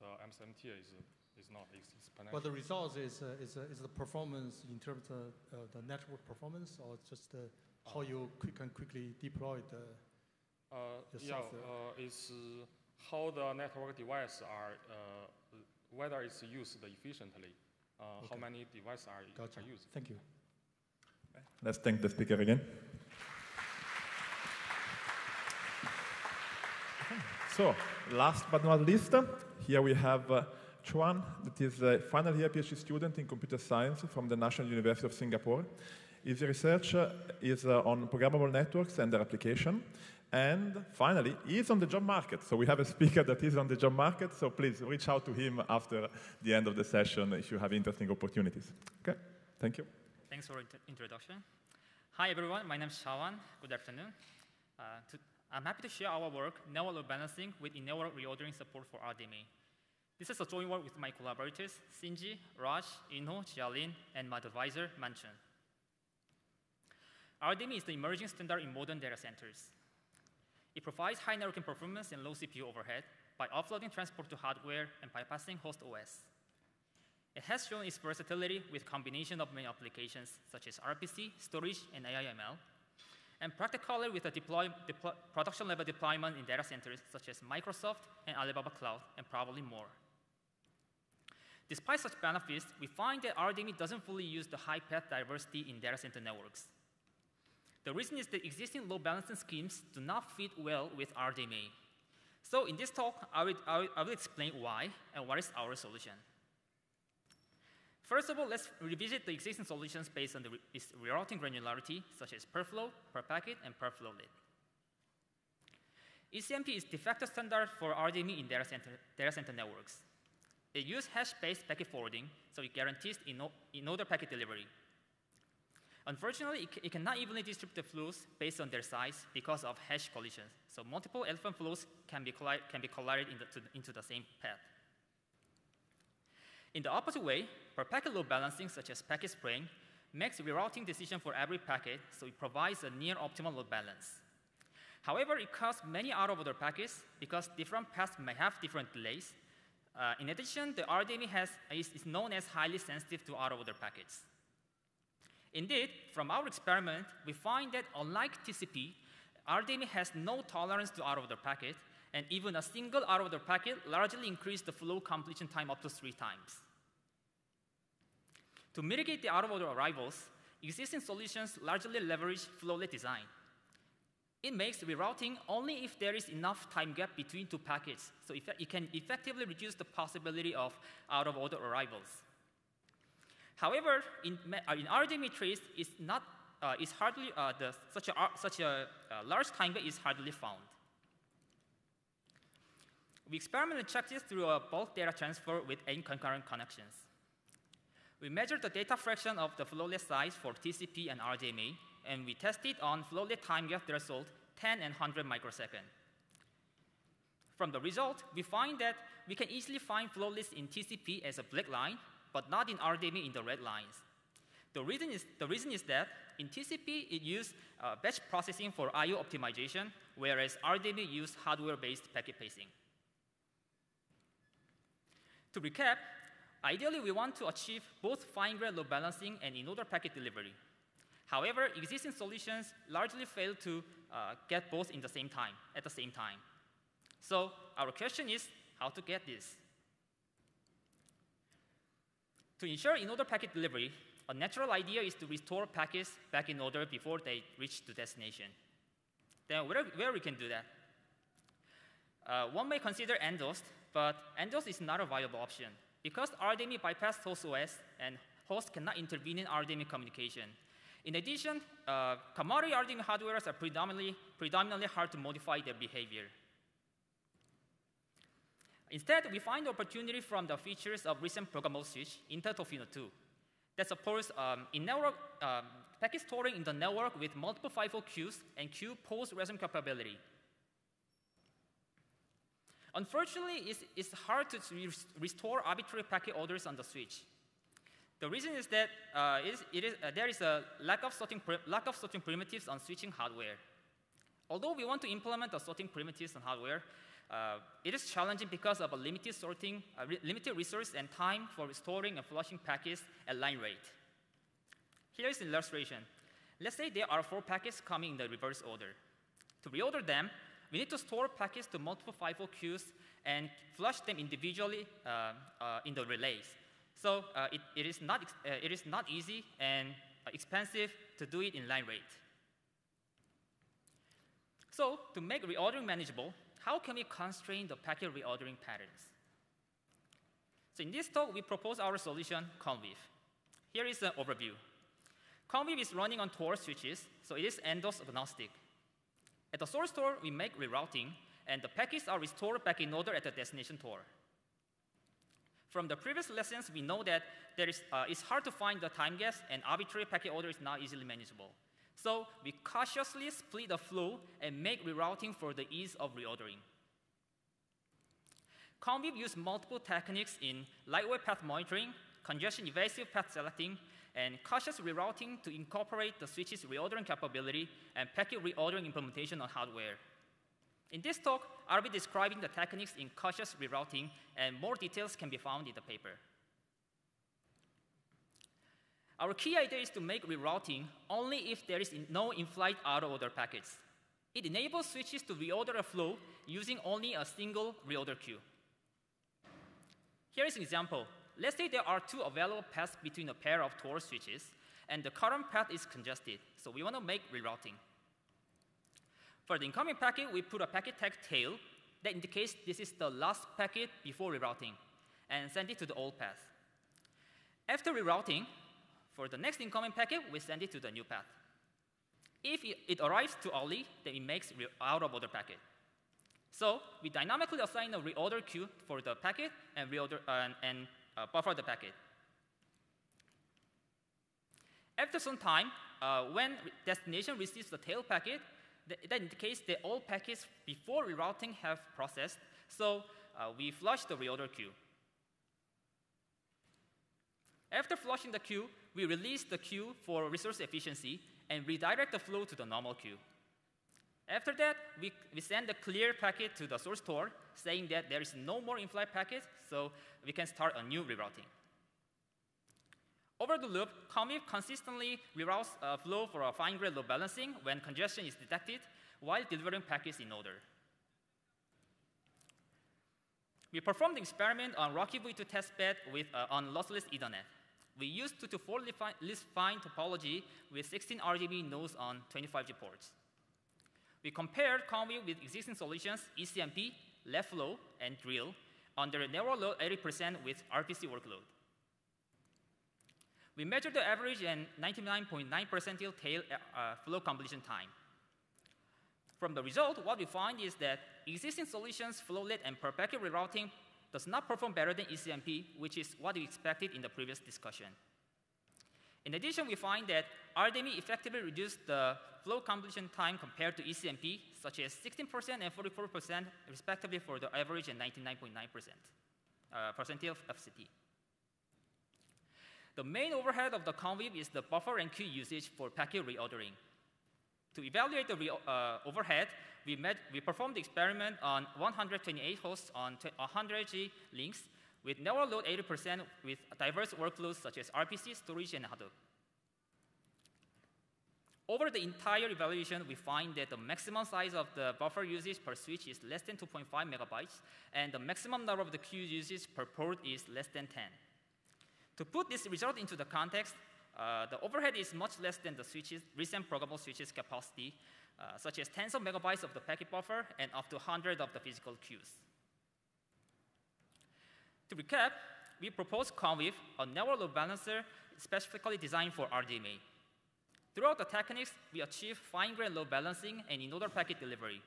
The MSMT is is not exponential. But the result is uh, is, uh, is the performance in terms of uh, the network performance, or just uh, how you quick can quickly deploy the, the yeah, it's how the network devices are whether it's used efficiently. Okay. How many devices are, gotcha. are used? Thank you. Let's thank the speaker again. So, last but not least, here we have uh, Chuan, that is a final year PhD student in computer science from the National University of Singapore. His research uh, is uh, on programmable networks and their application. And finally, he's on the job market. So we have a speaker that is on the job market. So please reach out to him after the end of the session if you have interesting opportunities. Okay, thank you. Thanks for the introduction. Hi, everyone. My name is Shawan. Good afternoon. Uh, to, I'm happy to share our work, network load balancing with in-network reordering support for RDMA. This is a joint work with my collaborators, Sinji, Raj, Inho, Jialin, and my advisor, Mun Choon. RDMA is the emerging standard in modern data centers. It provides high networking performance and low CPU overhead by offloading transport to hardware and bypassing host OS. It has shown its versatility with combination of many applications such as RPC, storage, and AIML, and practically with a deploy, deploy, production level deployment in data centers such as Microsoft and Alibaba Cloud, and probably more. Despite such benefits, we find that RDMA doesn't fully use the high path diversity in data center networks. The reason is that existing load balancing schemes do not fit well with RDMA. So in this talk, I will, I will, I will explain why and what is our solution. First of all, let's revisit the existing solutions based on the rerouting granularity, such as per flow, per packet, and per flowlet. ECMP is de facto standard for RDMA in data center, data center networks. It uses hash-based packet forwarding, so it guarantees in-order packet delivery. Unfortunately, it, it, cannot evenly distribute the flows based on their size because of hash collisions. So multiple elephant flows can be, colli can be collided in the, to, into the same path. In the opposite way, per packet load balancing, such as packet spraying, makes rerouting decision for every packet, so it provides a near optimal load balance. However, it costs many out-of-order packets because different paths may have different delays. Uh, in addition, the RDMA has, is, is known as highly sensitive to out-of-order packets. Indeed, from our experiment, we find that unlike TCP, RDMA has no tolerance to out-of-order packet, and even a single out-of-order packet largely increased the flow completion time up to three times. To mitigate the out-of-order arrivals, existing solutions largely leverage flowlet design. It makes rerouting only if there is enough time gap between two packets, so it can effectively reduce the possibility of out-of-order arrivals. However, in, uh, in RDMA trace, it's not, uh, it's hardly, uh, the, such a, such a uh, large time gap is hardly found. We experimentally checked this through a bulk data transfer with n concurrent connections. We measured the data fraction of the flowlet size for TCP and RDMA, and we tested on flowlet time gap threshold 10 and 100 microsecond. From the result, we find that we can easily find flowlets in TCP as a black line, but not in RDMA in the red lines. The reason is, the reason is that in TCP, it used uh, batch processing for I.O. optimization, whereas RDMA used hardware-based packet pacing. To recap, Ideally, we want to achieve both fine-grained load balancing and in-order packet delivery. However, existing solutions largely fail to uh, get both in the same time, at the same time. So our question is how to get this. To ensure in-order packet delivery, a natural idea is to restore packets back in order before they reach the destination. Then where, where we can do that? Uh, one may consider end host, but end host is not a viable option because RDMA bypassed host OS and host cannot intervene in RDMA communication. In addition, uh, commodity RDMA hardware are predominantly, predominantly hard to modify their behavior. Instead, we find opportunity from the features of recent programmable switch, Intel Tofino 2, that supports um, in-network um, packet storing in the network with multiple FIFO queues and queue post-resume capability. Unfortunately, it's, it's hard to restore arbitrary packet orders on the switch. The reason is that uh, it is, it is, uh, there is a lack of, sorting lack of sorting primitives on switching hardware. Although we want to implement the sorting primitives on hardware, uh, it is challenging because of a limited sorting, re limited resource and time for restoring and flushing packets at line rate. Here is an illustration. Let's say there are four packets coming in the reverse order. To reorder them, we need to store packets to multiple FIFO queues and flush them individually uh, uh, in the relays. So uh, it, it, is not, uh, it is not easy and expensive to do it in line rate. So to make reordering manageable, how can we constrain the packet reordering patterns? So in this talk, we propose our solution, ConWeave. Here is an overview. ConWeave is running on ToR switches, so it is end-host agnostic. At the source ToR, we make rerouting, and the packets are restored back in order at the destination ToR. From the previous lessons, we know that there is, uh, it's hard to find the time gaps, and arbitrary packet order is not easily manageable. So we cautiously split the flow and make rerouting for the ease of reordering. ConWeave uses multiple techniques in lightweight path monitoring, congestion evasive path selecting, and cautious rerouting to incorporate the switch's reordering capability and packet reordering implementation on hardware. In this talk, I'll be describing the techniques in cautious rerouting, and more details can be found in the paper. Our key idea is to make rerouting only if there is no in-flight out-of-order packets. It enables switches to reorder a flow using only a single reorder queue. Here is an example. Let's say there are two available paths between a pair of ToR switches, and the current path is congested, so we want to make rerouting. For the incoming packet, we put a packet tag tail that indicates this is the last packet before rerouting, and send it to the old path. After rerouting, for the next incoming packet, we send it to the new path. If it, arrives too early, then it makes out of order packet. So we dynamically assign a reorder queue for the packet and, reorder, uh, and uh, buffer the packet. After some time, uh, when destination receives the tail packet, that indicates that all packets before rerouting have processed, so uh, we flush the reorder queue. After flushing the queue, we release the queue for resource efficiency and redirect the flow to the normal queue. After that, we, we send a clear packet to the source ToR saying that there is no more in-flight packet, so we can start a new rerouting. Over the loop, ConWeave consistently reroutes a flow for a fine-grained load balancing when congestion is detected while delivering packets in order. We performed the experiment on RoCEv2 testbed with, uh, on lossless Ethernet. We used 2 to 4 least fine topology with 16 RGB nodes on 25G ports. We compared ConWeave with existing solutions, ECMP, LetFlow, and Drill, under a narrow load 80% with RPC workload. We measured the average and 99.9 percentile tail uh, flow completion time. From the result, what we find is that existing solutions, flowlet, and per packet rerouting does not perform better than ECMP, which is what we expected in the previous discussion. In addition, we find that RDME effectively reduced the flow completion time compared to ECMP, such as 16% and 44% respectively for the average and 99.9% uh, percentile FCT. The main overhead of the ConWeave is the buffer and queue usage for packet reordering. To evaluate the uh, overhead, we, we performed the experiment on 128 hosts on 100G links with narrow load 80% with diverse workloads such as RPC, storage, and Hadoop. Over the entire evaluation, we find that the maximum size of the buffer usage per switch is less than 2.5 megabytes, and the maximum number of the queue usage per port is less than 10. To put this result into the context, uh, the overhead is much less than the switches, recent programmable switches capacity, uh, such as tens of megabytes of the packet buffer and up to 100 of the physical queues. To recap, we propose ConWeave, a narrow load balancer specifically designed for RDMA. Throughout the techniques, we achieve fine-grained load balancing and in-order packet delivery.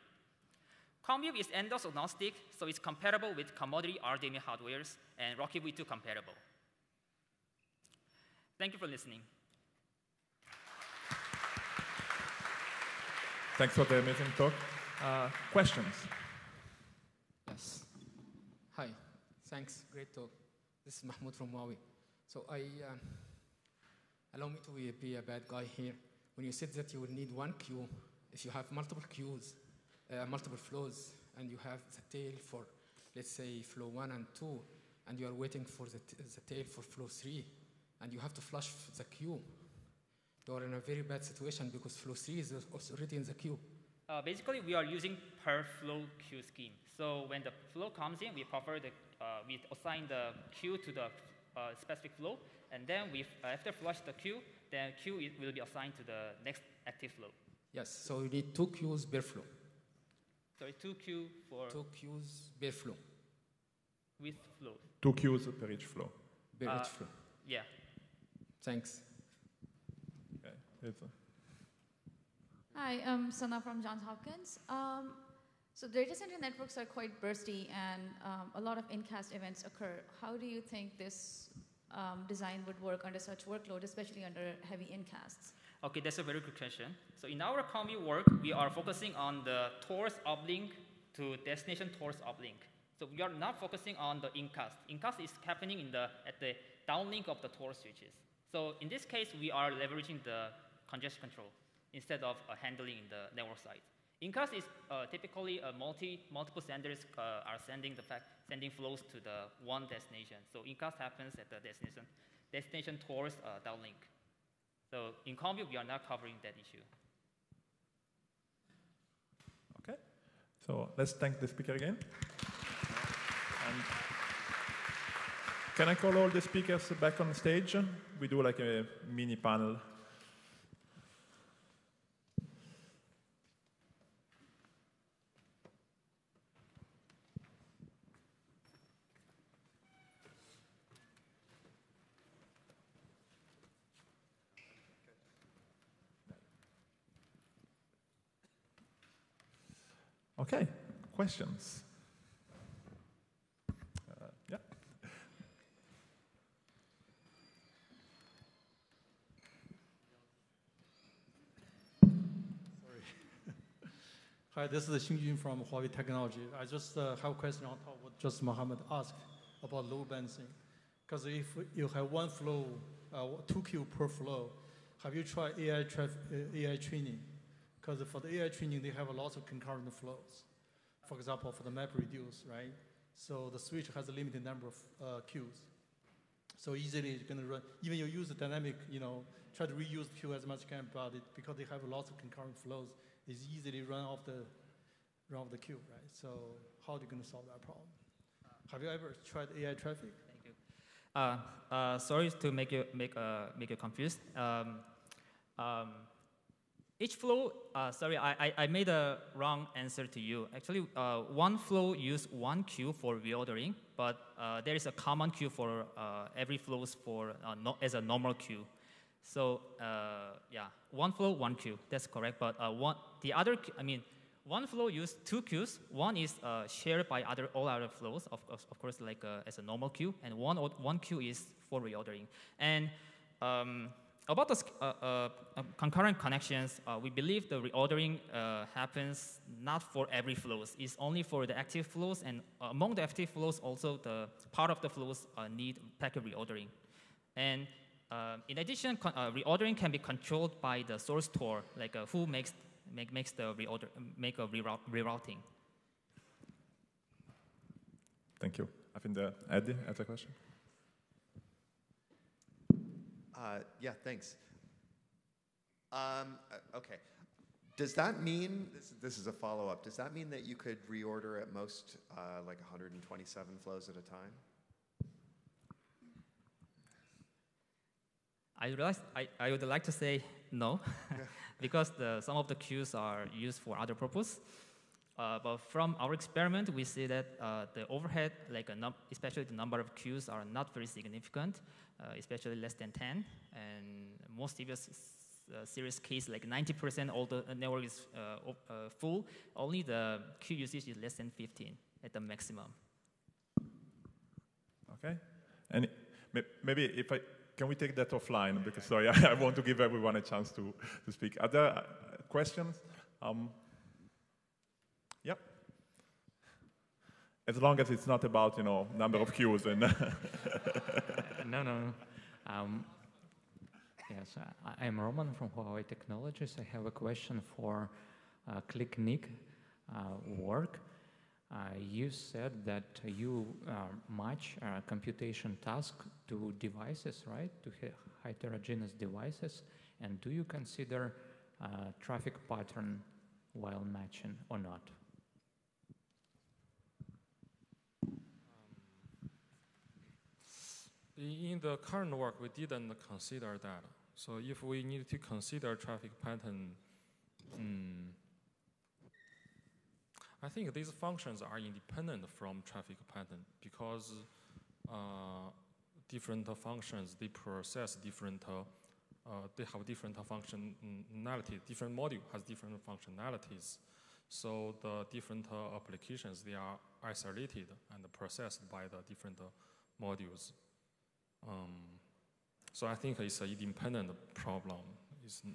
ConWeave is end-host agnostic, so it's compatible with commodity RDMA hardwares and RoCEv2 compatible. Thank you for listening. Thanks for the amazing talk. Uh, questions? Yes. Hi. Thanks. Great talk. This is Mahmoud from Huawei. So I uh, allow me to be, a bad guy here. When you said that you will need one queue, if you have multiple queues, uh, multiple flows, and you have the tail for, let's say, flow one and two, and you are waiting for the, the tail for flow three, and you have to flush the queue, you are in a very bad situation because flow 3 is already in the queue. Uh, basically, we are using per flow queue scheme. So when the flow comes in, we prefer the, uh, we assign the queue to the uh, specific flow, and then we, uh, after flush the queue, then queue will be assigned to the next active flow. Yes, so you need two queues per flow. Sorry, two queue for... Two queues per flow. With flow. Two queues per each flow. Per each uh, flow. Yeah. Thanks. Okay. Hi, I'm Sana from Johns Hopkins. Um, so data center networks are quite bursty and um, a lot of incast events occur. How do you think this um, design would work under such workload, especially under heavy incasts? Okay, that's a very good question. So in our ConWeave work, we are focusing on the ToR's uplink to destination ToR's uplink. So we are not focusing on the incast. Incast is happening in the, at the downlink of the ToR switches. So in this case, we are leveraging the congestion control instead of uh, handling the network side. Incast is uh, typically a multi multiple senders uh, are sending the fact, sending flows to the one destination. So incast happens at the destination destination towards downlink. So in ConWeave, we are not covering that issue. Okay. So let's thank the speaker again. And can I call all the speakers back on stage? We do like a mini panel. Okay, questions? Uh, yeah. Sorry. Hi, this is Xingjun from Huawei Technology. I just uh, have a question on top of what just Mohammed asked about load balancing. Because if you have one flow, uh, two queue per flow, have you tried AI, traf- AI training? Because for the AI training, they have a lot of concurrent flows. For example, for the map reduce, right? So the switch has a limited number of uh, queues. So easily going to run, even you use the dynamic, you know, try to reuse queue as much as you can, but it, because they have a lots of concurrent flows, it's easily run off the, run off the queue, right? So how are you going to solve that problem? Have you ever tried AI traffic? Thank you. Uh, uh, sorry to make you make uh, make you confused. Um, um, each flow, uh, sorry, I, I, made a wrong answer to you. Actually, uh, one flow use one queue for reordering, but uh, there is a common queue for uh, every flows for uh, no, as a normal queue. So uh, yeah, one flow, one queue. That's correct. But one, the other, I mean, one flow use two queues. One is shared by other all other flows, of, of, of course, like as a normal queue, and one one queue is for reordering. And um, about the uh, uh, concurrent connections, uh, we believe the reordering uh, happens not for every flows. It's only for the active flows, and among the active flows, also the part of the flows uh, need packet reordering. And uh, in addition, reordering can be controlled by the source ToR, like who makes make, makes the reorder make a rerouting. Thank you. I think Eddie has a question. Uh, yeah, thanks. Um, uh, okay. Does that mean, this, this is a follow up, does that mean that you could reorder at most uh, like 127 flows at a time? I, realize, I, I would like to say no, because the, some of the queues are used for other purpose. Uh, but from our experiment, we see that uh, the overhead, like especially the number of queues, are not very significant, uh, especially less than 10. And most serious, uh, serious case, like 90% all the network is uh, uh, full. Only the queue usage is less than 15 at the maximum. Okay. And maybe if I can we take that offline because sorry, I, I want to give everyone a chance to, to speak. Other questions? Um, Yep. As long as it's not about, you know, number of queues and. no, no. Um, yes, I, am Roman from Huawei Technologies. I have a question for uh, ClickINC uh, work. Uh, you said that you uh, match uh, computation task to devices, right? To heterogeneous devices. And do you consider uh, traffic pattern while matching or not? In the current work, we didn't consider that. So if we need to consider traffic pattern, um, I think these functions are independent from traffic pattern because uh, different functions, they process different, uh, they have different functionality. Different module has different functionalities. So the different uh, applications, they are isolated and processed by the different uh, modules. Um, so I think it's an independent problem. It's, mm.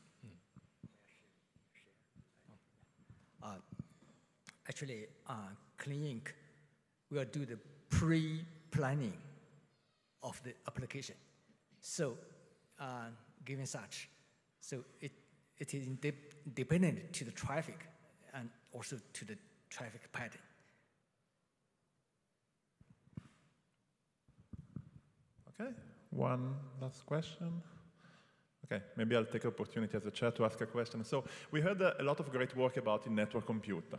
uh, actually, uh, ClickINC will do the pre-planning of the application. So, uh, given such, so it, it is de dependent to the traffic and also to the traffic pattern. Okay, one last question. Okay, maybe I'll take opportunity as a chair to ask a question. So we heard a, a lot of great work about in network compute.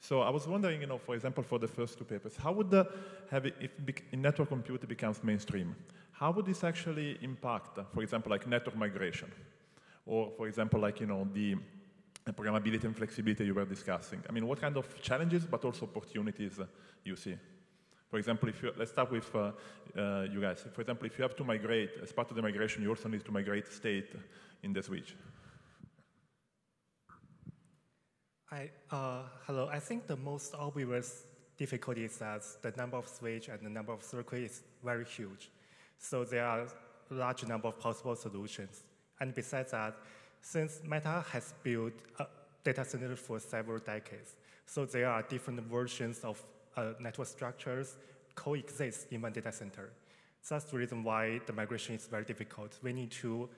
So I was wondering, you know, for example, for the first two papers, how would the, have it, if in network compute becomes mainstream, how would this actually impact, for example, like network migration, or for example, like you know the programmability and flexibility you were discussing? I mean, what kind of challenges, but also opportunities uh, you see? For example, if you, let's start with uh, uh, you guys. For example, if you have to migrate, as part of the migration, you also need to migrate state in the switch. I, uh, hello, I think the most obvious difficulty is that the number of switch and the number of circuit is very huge. So there are a large number of possible solutions. And besides that, since Meta has built a data center for several decades, so there are different versions of uh, network structures coexist in one data center. So that's the reason why the migration is very difficult. We need to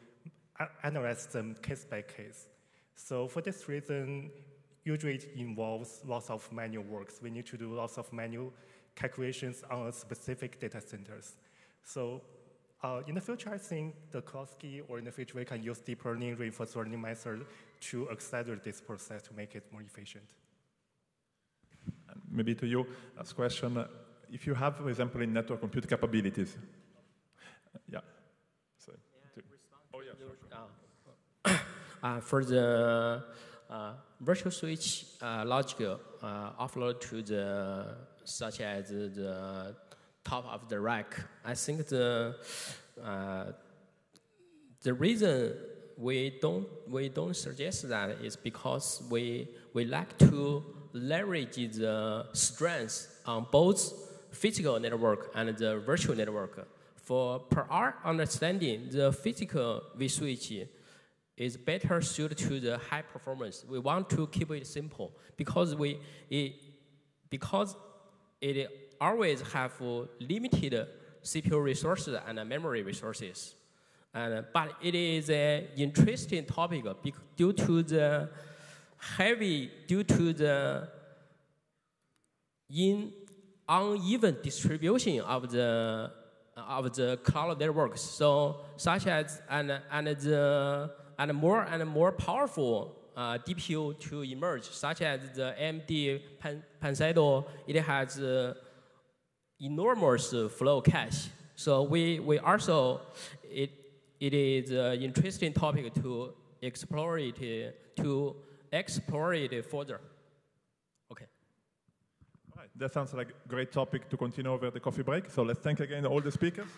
analyze them case by case. So for this reason, usually it involves lots of manual works. We need to do lots of manual calculations on specific data centers. So uh, in the future, I think the Klotski or in the future, we can use deep learning, reinforcement learning method to accelerate this process to make it more efficient maybe to you, last question. If you have, for example, in network compute capabilities, yeah. So, oh, yeah, sure, sure. Uh, for the uh, virtual switch uh, logic uh, offload to the such as the top of the rack, I think the uh, the reason we don't we don't suggest that is because we we like to leverage the strengths on both physical network and the virtual network. For per our understanding, the physical vSwitch is better suited to the high performance. We want to keep it simple because we it, because it always have limited CPU resources and memory resources. And, but it is an interesting topic due to the heavy due to the in uneven distribution of the of the cloud networks. So such as and and the and more and more powerful uh, DPU to emerge, such as the AMD Pan, it has uh, enormous flow cache. So we, we also, it, it is an interesting topic to explore it, to explore it further. Okay. All right. That sounds like a great topic to continue over the coffee break. So let's thank again all the speakers.